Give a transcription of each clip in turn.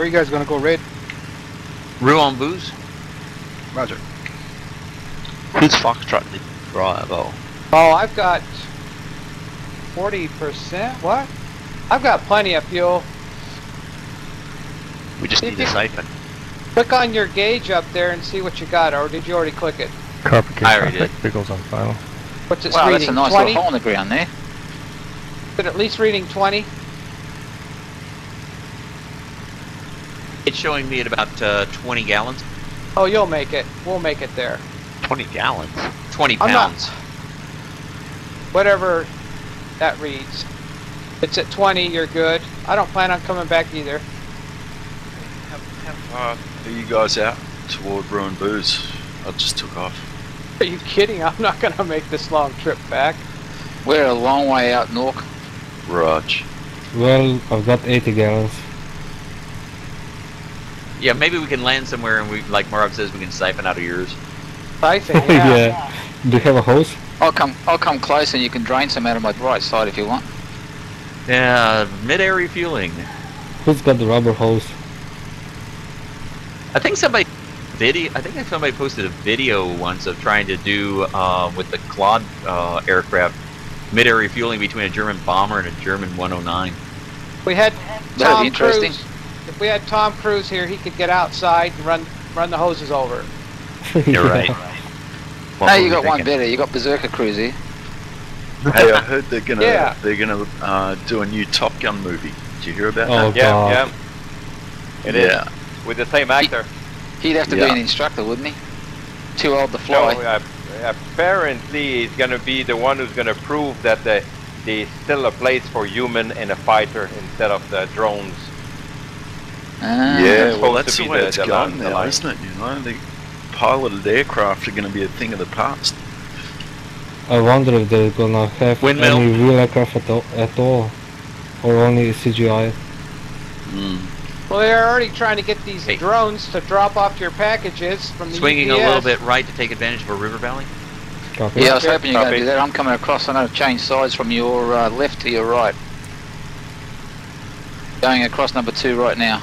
Where you guys gonna go raid? Rouen Boos. Roger. Who's Foxtrot the drive? Oh, Oh, I've got 40%? What? I've got plenty of fuel. we just need a siphon. Click on your gauge up there and see what you got, or did you already click it? Carpet case I already traffic, vehicles on file. What's it Wow, reading? that's a nice 20? little hole in the ground there. Is it at least reading 20? It's showing me at about uh, 20 gallons. Oh, you'll make it. We'll make it there. 20 gallons. 20 I'm not- pounds. Whatever that reads. It's at 20, you're good. I don't plan on coming back either. How far are you guys out toward Rouen Boos? I just took off. Are you kidding? I'm not gonna make this long trip back. We're a long way out, Nork. Raj. Well, I've got 80 gallons. Yeah, maybe we can land somewhere and we, like Marv says, we can siphon out of yours. Siphon, yeah. Do you have a hose? I'll come. I'll come close, and you can drain some out of my right side if you want. Yeah, mid-air refueling. Who's got the rubber hose? I think somebody video. I think somebody posted a video once of trying to do um, with the CLoD uh, aircraft mid-air refueling between a German bomber and a German 109. We had That'd be Tom interesting. Cruise. If we had Tom Cruise here, he could get outside and run run the hoses over. You're right. What no, you we got one better. You got Berserker Cruise here. hey, I heard they're gonna Yeah. they're gonna uh, do a new Top Gun movie. Did you hear about Oh, that? Yeah, God. yeah. It is yeah. with the same actor. He'd have to Yeah. be an instructor, wouldn't he? Too old to No, fly. uh, apparently he's gonna be the one who's gonna prove that the, there's still a place for human in a fighter instead of the drones. Ah. yeah, that's well, that's the way it's going line- now, line. isn't it? You know, the piloted aircraft are going to be a thing of the past. I wonder if they're gonna have Windmill. any real aircraft at all, at all. Or only CGI. Mm. Well, they're already trying to get these Hey. drones to drop off your packages from the Swinging a little bit right to take advantage of a river valley. Copy. Yeah, I was hoping you were going to do that. I'm coming across. I'm going to change sides from your uh, left to your right. Going across number two right now.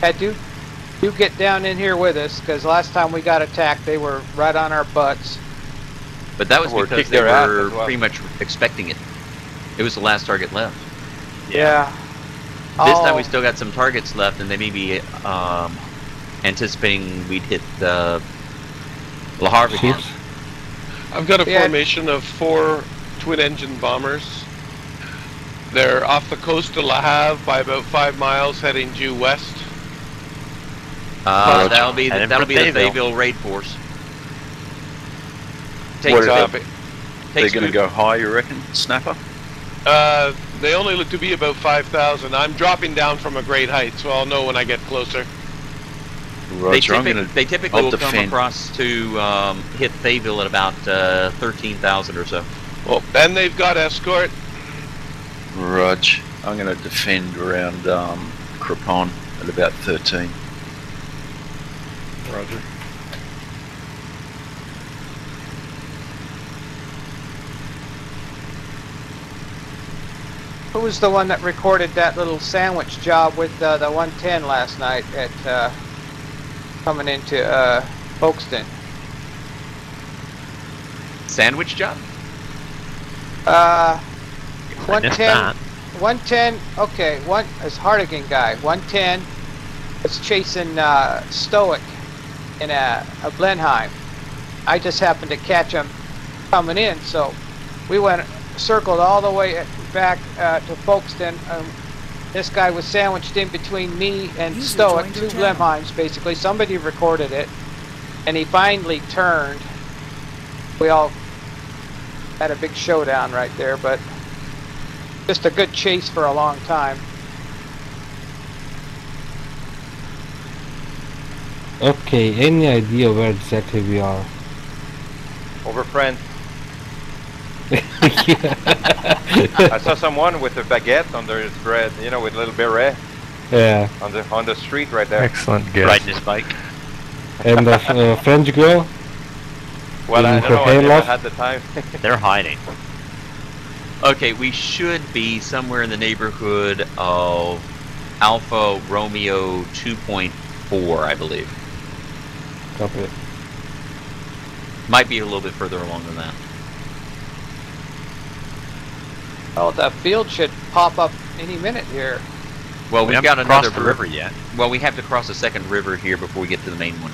Had to you get down in here with us, because last time we got attacked, they were right on our butts. But that was Or because they were well. pretty much expecting it. It was the last target left. Yeah. This time Oh, we still got some targets left, and they may be um, anticipating we'd hit uh, La Havre again. I've got a Yeah. formation of four twin-engine bombers. They're off the coast of La Havre by about five miles, heading due west. Uh, Roger. that'll be the, Heading that'll for be the Bayville. Bayville raid force. What Takes, are they- takes They're going to go high, you reckon, Snapper? Uh, they only look to be about 5,000. I'm dropping down from a great height, so I'll know when I get closer. They, Roger, I'm going to... they typically I'll will come across to um, hit Bayville at about uh, 13,000 or so. Well, then they've got escort. Raj, I'm going to defend around um, Crepon at about 13. Roger. who was the one that recorded that little sandwich job with uh, the 110 last night at uh, coming into uh, Folkestone? Sandwich job? Uh, 110. 110. Okay, one is Hardigan guy. 110 was chasing uh, Stoic in a, a Blenheim. I just happened to catch him coming in, so we went circled all the way back uh, to Folkestone. Um, this guy was sandwiched in between me and User Stoic, two. Blenheims basically. Somebody recorded it, and he finally turned. We all had a big showdown right there, but just a good chase for a long time. Okay, any idea where exactly we are? Over France. I saw someone with a baguette under his bread, you know, with a little beret yeah, on the on the street right there. excellent guess. Riding his bike. And the uh, French girl? Well, I don't know. her I never had the time. They're hiding. Okay, we should be somewhere in the neighborhood of Alpha Romeo 2.4, I believe. Copy. Might be a little bit further along than that. Oh, that field should pop up any minute here. Well, we we've haven't got another the river yet. Well, we have to cross a second river here before we get to the main one.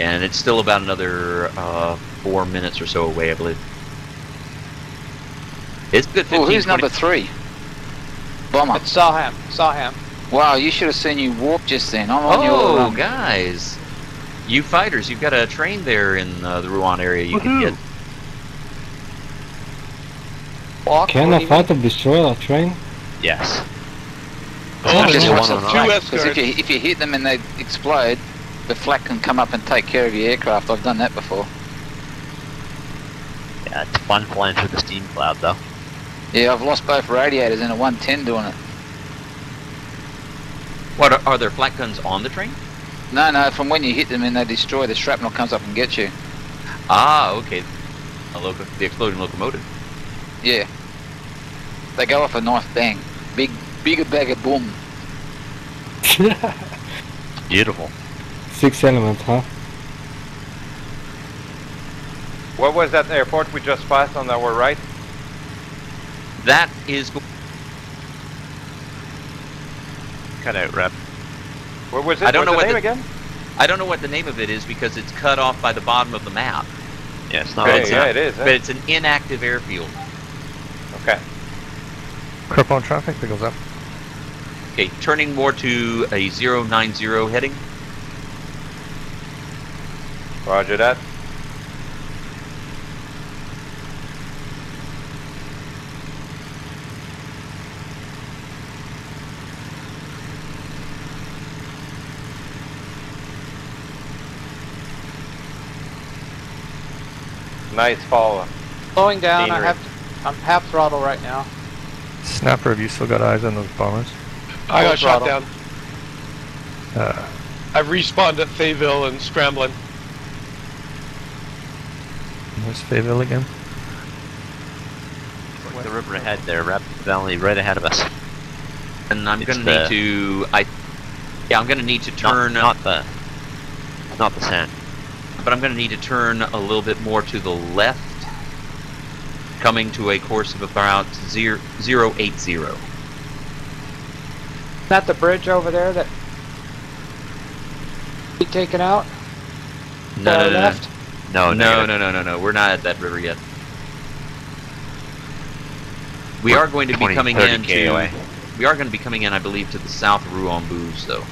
And it's still about another uh, four minutes or so away, I believe. It's a good 15, Oh, who's 20 number three? Bomber. It's Sawham. Sawham. Wow, you should have seen you walk just then. I'm on your. Oh, Um, guys. You fighters, you've got a train there in uh, the Rouen area you can get. Walk. Can what a do you fighter destroy a train? Yes. Oh, just there's watch one the on flak, Two 'cause if you, if you hit them and they explode, the flak can come up and take care of your aircraft. I've done that before. Yeah, it's fun flying through the steam cloud though. Yeah, I've lost both radiators in a 110 doing it. What are, are there flak guns on the train? No, no, from when you hit them and they destroy, the shrapnel comes up and gets you. Ah, okay. A loco- the exploding locomotive. Yeah. They go off a nice bang. Big, bigger bag of boom. Beautiful. Six elements, huh? What was that airport we just passed on our right? That is Cut out, rep. What was it? I don't know What's what the the- name again? I don't know what the name of it is because it's cut off by the bottom of the map. Yeah, it's not. Okay, it's yeah, not- it is. But it's an inactive airfield. Okay. Crepon traffic, that goes up. Okay, turning more to a 090 heading. Roger that. Nice follow. Slowing down. I have. To, I'm half throttle right now. Snapper, have you still got eyes on those bombers? I got Full shot down. Uh, I respawned at Fayville and scrambling. where's Fayetteville again? The river ahead there, Rep Valley, right ahead of us. And I'm It's gonna the- need to I Yeah, I'm gonna need to Not, turn not the, not the sand. But I'm gonna need to turn a little bit more to the left. Coming to a course of about zero, 080. Is that the bridge over there that be taken out? No, no, no, no. left. No, no, no, no, no, no. We're not at that river yet. We We're are going to be coming in to. We are going to be coming in, I believe, to the south of Rouen Boos, though.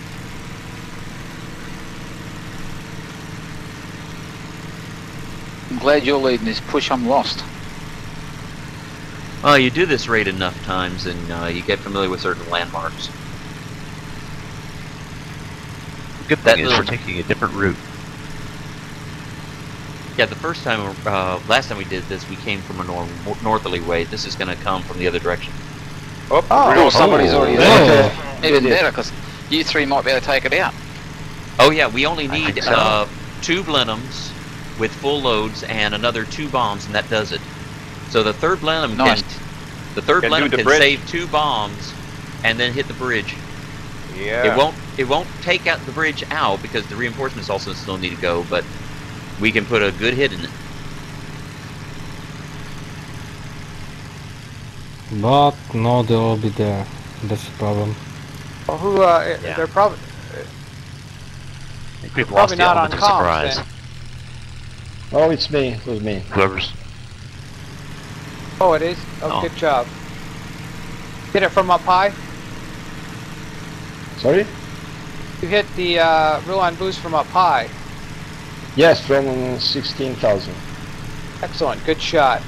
I'm glad you're leading this push. I'm lost. Well, you do this raid enough times, and uh, you get familiar with certain landmarks. Good thing is we're taking a different route. Yeah, the first time, uh, last time we did this, we came from a nor- northerly way. This is going to come from the other direction. Oh, Oh. real- Oh, somebody's already Oh. there. Even better, because you three might be able to take it out. Oh yeah, we only need so. uh, two Blenheims with full loads and another two bombs, and that does it. So the third Blenheim Nice. can, the third Can do the can bridge. save two bombs, and then hit the bridge. Yeah. It won't, it won't take out the bridge out because the reinforcements also still need to go, but we can put a good hit in it. But no, they'll all be there. That's the problem. Well, who? Uh, Yeah. They're probably I think we've lost probably the not on element of surprise. Then. Oh, it's me. It was me. Whoever's Oh, it is. Oh, Oh. good job. Hit it from up high. Sorry? You hit the uh, Rouen Boos from up high. Yes, from uh, 16,000. Excellent. Good shot.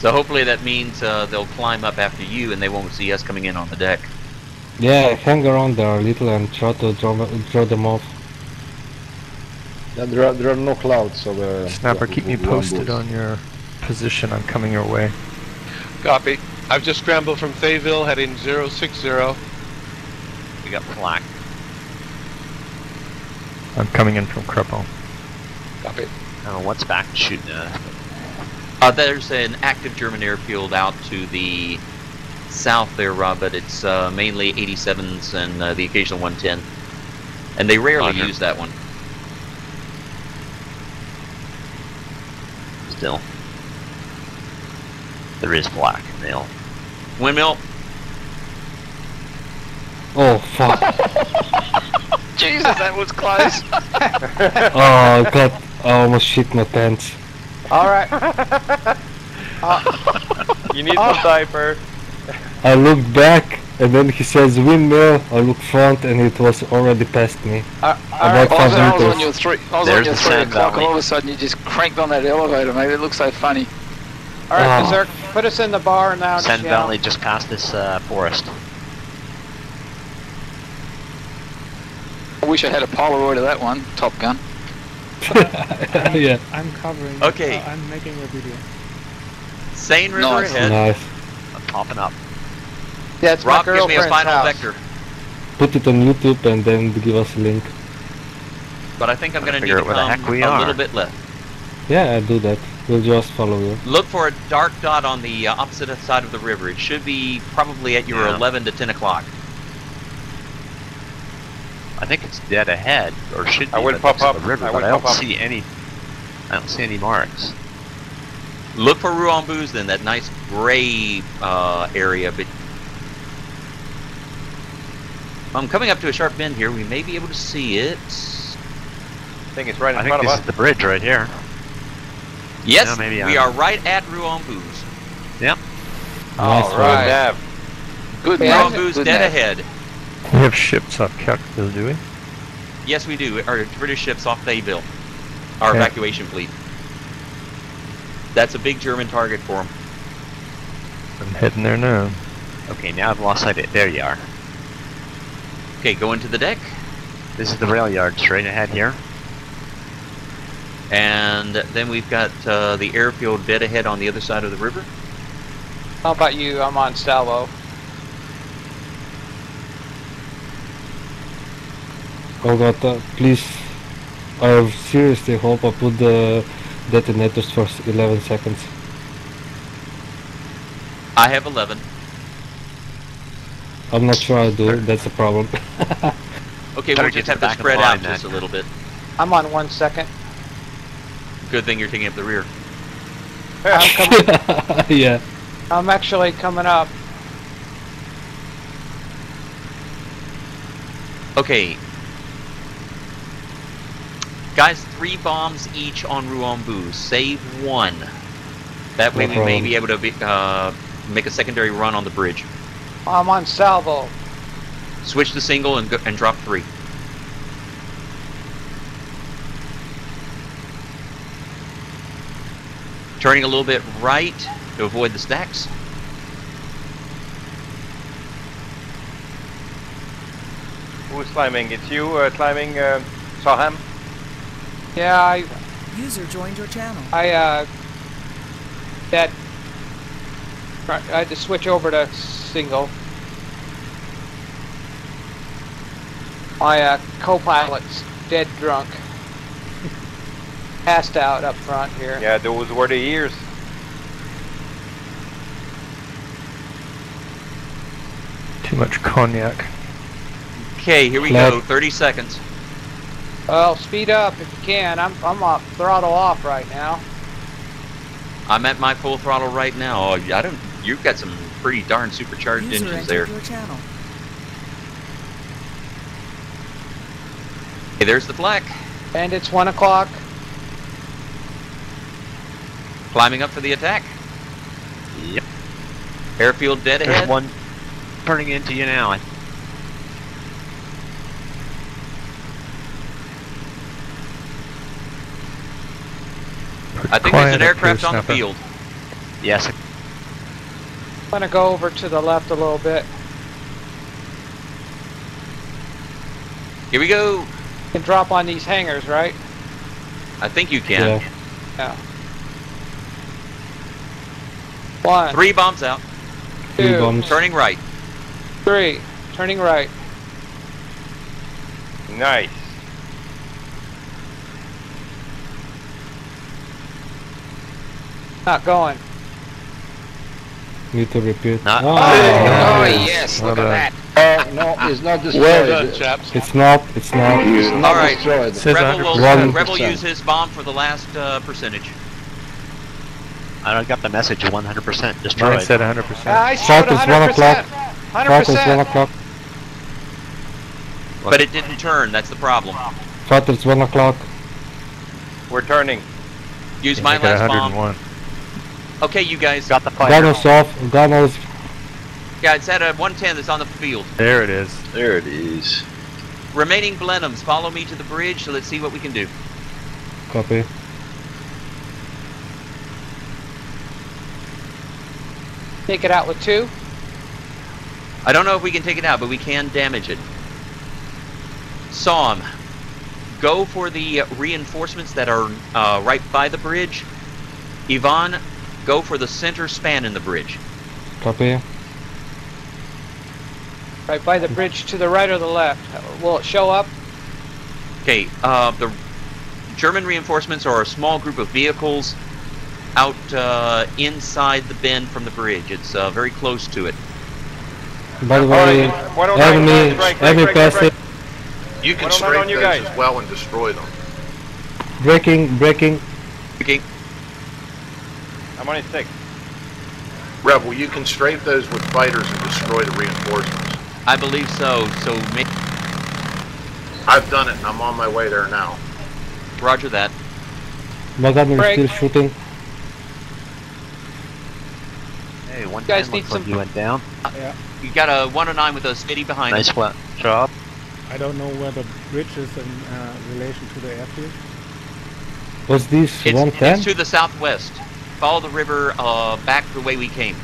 So hopefully that means uh, they'll climb up after you, and they won't see us coming in on the deck. Yeah, hang around there a little and try to draw, draw them off. Yeah, there, are, there are no clouds, so the... Snapper, keep me posted on your position. I'm coming your way. Copy. I've just scrambled from Fayville heading 060. we got flak. I'm coming in from Crepo. Copy. Oh, what's back shooting at? Uh, there's an active German airfield out to the south there, Rob, but it's uh, mainly 87s and uh, the occasional 110. And they rarely Roger. use that one. Still. There is black nail. Windmill, Oh fuck! Jesus, that was close. oh god, I almost shit my pants. All right. Uh, you need some uh, diaper. I looked back and then he says windmill. I look front and it was already past me. Uh, About I five was, I was on your three. I was There's on your the three o'clock, and all of a sudden you just cranked on that elevator, mate. It looks so funny. all right, Oh. Berserk, put us in the bar now. Sand channel. Valley just past this uh, forest. I wish I had a Polaroid of that one. Top Gun. yeah, I'm covering. Okay. Uh, I'm making a video. Seine River Nice. ahead. nice. I'm popping up. That's Rob, my give me a final house. vector. Put it on YouTube and then give us a link. But I think I'm going to need Figure to out the come heck we a are. little bit left. Yeah, I'll do that. We'll just follow you. Look for a dark dot on the uh, opposite side of the river. It should be probably at your Yeah. 11 to 10 o'clock. I think it's dead ahead, or should be. I will by the pop looks of up. The river, I but I don't up. see any. I don't see any marks. Look for Rouen Boos then, that nice gray uh, area. But I'm coming up to a sharp bend here. We may be able to see it. I think it's right in I front think of this us. is the bridge right here. Yes, Yeah, maybe we I'm- are right at Rouen Yep. Nice All one. right. Nav. Good Yeah. Rouen Good dead man. ahead. We have ships off Calcaville, do we? Yes, we do. Our British ships off Bayville. Our Okay. evacuation fleet. That's a big German target for them. I'm heading there now. Okay, now I've lost sight of it. There you are. Okay, go into the deck. This is the rail yard straight ahead here. And then we've got uh, the airfield dead ahead on the other side of the river. How about you? I'm on salvo. Oh god, uh, please. I seriously hope I put the detonators for 11 seconds. I have 11. I'm not sure I do, it, that's a problem. Okay, Better we'll just have to back of the spread out just a little bit. I'm on one second. Good thing you're taking up the rear. I'm, coming, yeah. I'm actually coming up. Okay. Guys, three bombs each on Rouen Boos. Save one. That way No we may be able to be, uh, make a secondary run on the bridge. I'm on salvo. Switch to single and, go, and drop three. Turning a little bit right to avoid the stacks. Who's climbing? It's you uh, climbing, uh, Saham? Yeah, I, User joined your channel. I, uh, that, I had to switch over to single. My, uh, co-pilot's dead drunk. Passed out up front here. Yeah, those were the years. Too much cognac. Okay, here we Flag. go. 30 seconds. Well, speed up if you can. I'm, I'm up, throttle off right now. I'm at my full throttle right now. Oh, I don't. You've got some pretty darn supercharged User engines there. your channel. Okay, there's the flak. And it's one o'clock. Climbing up for the attack. Yep. Airfield dead There's ahead. one turning into you now. I think there's an aircraft on the field. Yes. I'm gonna go over to the left a little bit. Here we go. Can drop on these hangers, right? I think you can. Yeah. Yeah. One, Three bombs out. Three two, bombs. Turning right. three. Turning right. Nice. Not going. Need to repeat. Not- Oh, Ah, yes, look at that. Uh, no, it's not destroyed. Well done, chaps. It's not. It's not. It's not All right. destroyed. Says Rebel will, 100%. Rebel use his bomb for the last uh, percentage. I don't got the message 100% Mine destroyed. said 100%. Ah, I Sharp showed is one 100%. o'clock. Fat is one o'clock. But it didn't turn, that's the problem. Fat is one o'clock. We're turning. Use my I got last bomb. Okay, you guys. Got the fire. Gunners off. Gunners. Yeah, it's at a 110 that's on the field. There it is. There it is. Remaining Blenheims, follow me to the bridge, so let's see what we can do. Copy. Take it out with two. I don't know if we can take it out, but we can damage it. Psalm, go for the reinforcements that are uh, right by the bridge. Yvonne, go for the center span in the bridge. Copy. Right by the bridge to the right or the left. Will it show up? Okay, uh, the German reinforcements are a small group of vehicles out uh, inside the bend from the bridge. It's uh, very close to it. By the way, right, 109, enemy, break, break, enemy passive. You can 109 strafe those guys. as well and destroy them. Breaking, breaking. Breaking. I'm on six. Rebel, you can strafe those with fighters and destroy the reinforcements. I believe so. So, ma- I've done it and I'm on my way there now. Roger that. My gunner is Break. still shooting. Hey, one guys guys need like some- you went down. Yeah. You got a 109 with a steady behind Nice it. flat job. I don't know where the bridge is in uh, relation to the airfield. Was this It's, 110? it's to the southwest. Follow the river uh, back the way we came.